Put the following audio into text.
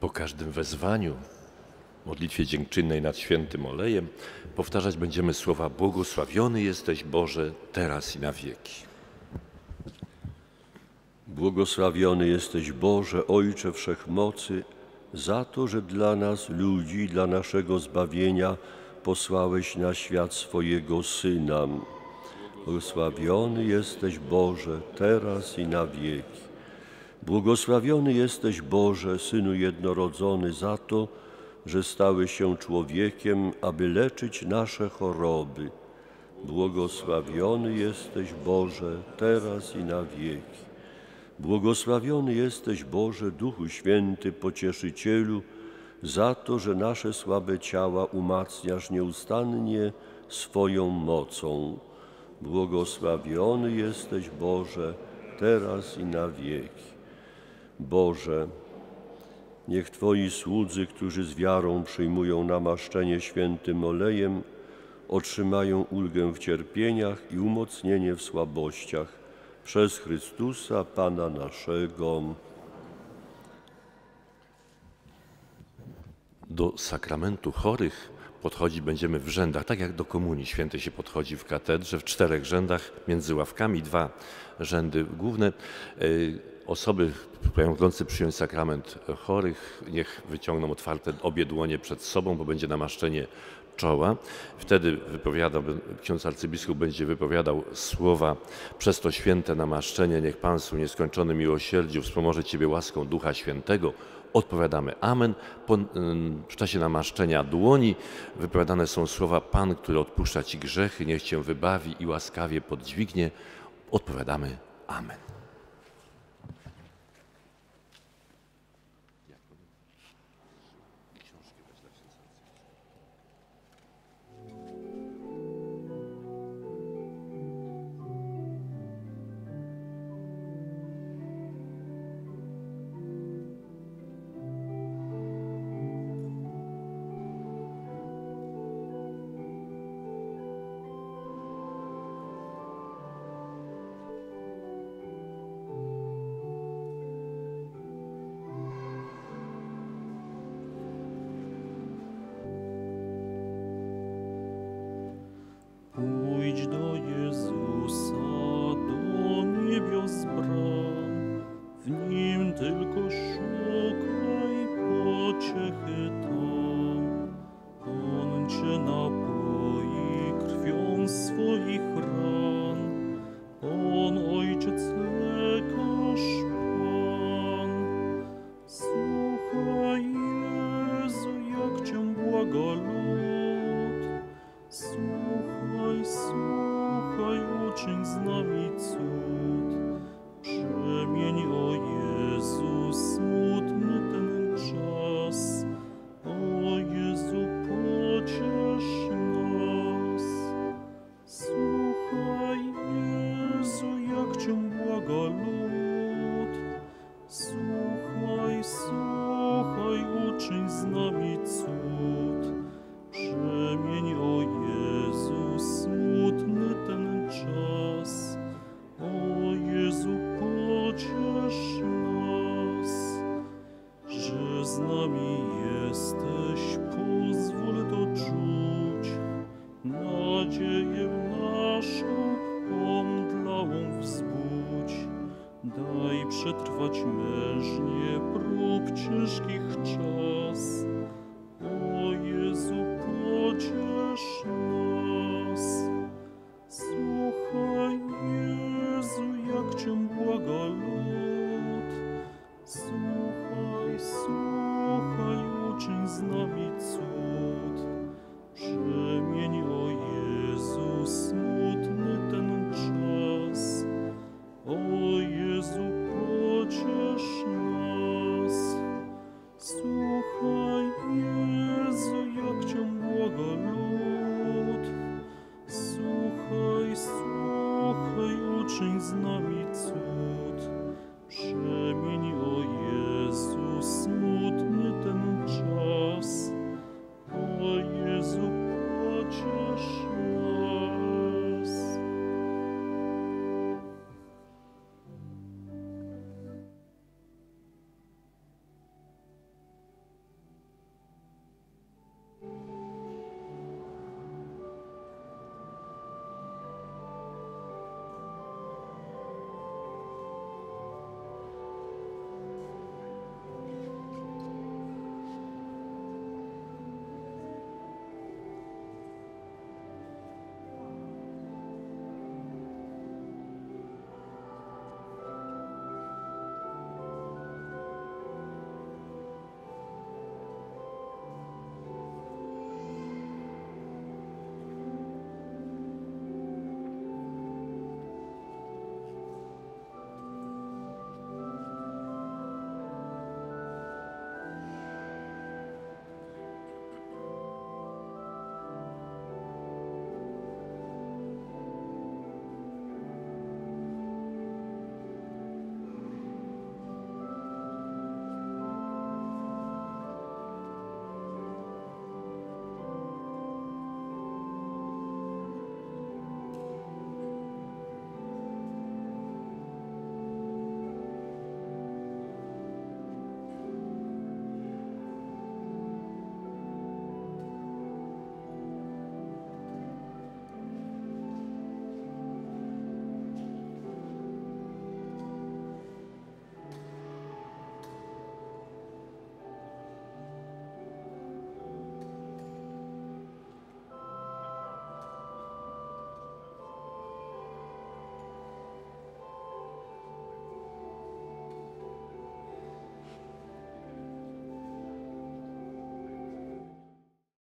Po każdym wezwaniu, modlitwie dziękczynnej nad świętym olejem, powtarzać będziemy słowa Błogosławiony jesteś Boże, teraz i na wieki. Błogosławiony jesteś Boże, Ojcze Wszechmocy, za to, że dla nas, ludzi, dla naszego zbawienia posłałeś na świat swojego Syna. Błogosławiony jesteś Boże, teraz i na wieki. Błogosławiony jesteś Boże, Synu jednorodzony, za to, że stałeś się człowiekiem, aby leczyć nasze choroby. Błogosławiony jesteś Boże, teraz i na wieki. Błogosławiony jesteś Boże, Duchu Święty, Pocieszycielu, za to, że nasze słabe ciała umacniasz nieustannie swoją mocą. Błogosławiony jesteś Boże, teraz i na wieki. Boże, niech Twoi słudzy, którzy z wiarą przyjmują namaszczenie świętym olejem, otrzymają ulgę w cierpieniach i umocnienie w słabościach przez Chrystusa Pana naszego. Do sakramentu chorych podchodzić będziemy w rzędach, tak jak do komunii świętej się podchodzi w katedrze, w czterech rzędach, między ławkami, dwa rzędy główne. Osoby pragnące przyjąć sakrament chorych, niech wyciągną otwarte obie dłonie przed sobą, bo będzie namaszczenie czoła. Wtedy wypowiada, ksiądz arcybiskup będzie wypowiadał słowa przez to święte namaszczenie, niech Pan w nieskończonym miłosierdziu wspomoże Ciebie łaską Ducha Świętego. Odpowiadamy Amen. Po, w czasie namaszczenia dłoni wypowiadane są słowa Pan, który odpuszcza Ci grzechy, niech Cię wybawi i łaskawie podźwignie. Odpowiadamy Amen. 很多。Jak Cię błaga lud. Słuchaj, słuchaj, uczyń z nami cud. Przemień, o Jezu, smutny ten czas. O Jezu, pociesz nas, że z nami jesteś, pozwól to czuć. Nadzieję naszą wzbudź, daj przetrwać mężnie prób ciężkich czas.